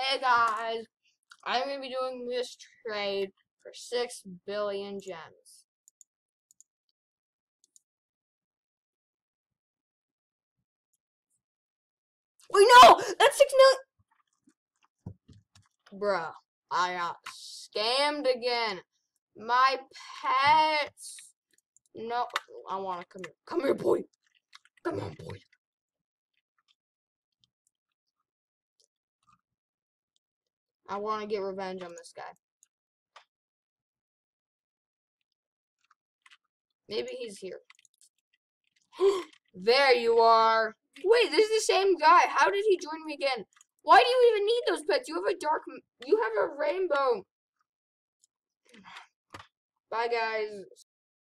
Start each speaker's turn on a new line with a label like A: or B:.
A: Hey guys, I'm gonna be doing this trade for six billion gems. Wait, no, that's six million. Bruh, I got scammed again. My pets. No, I want to come here. Come here, boy. Come on, boy. I want to get revenge on this guy. Maybe he's here. there you are. Wait, this is the same guy. How did he join me again? Why do you even need those pets? You have a dark, you have a rainbow. Bye, guys.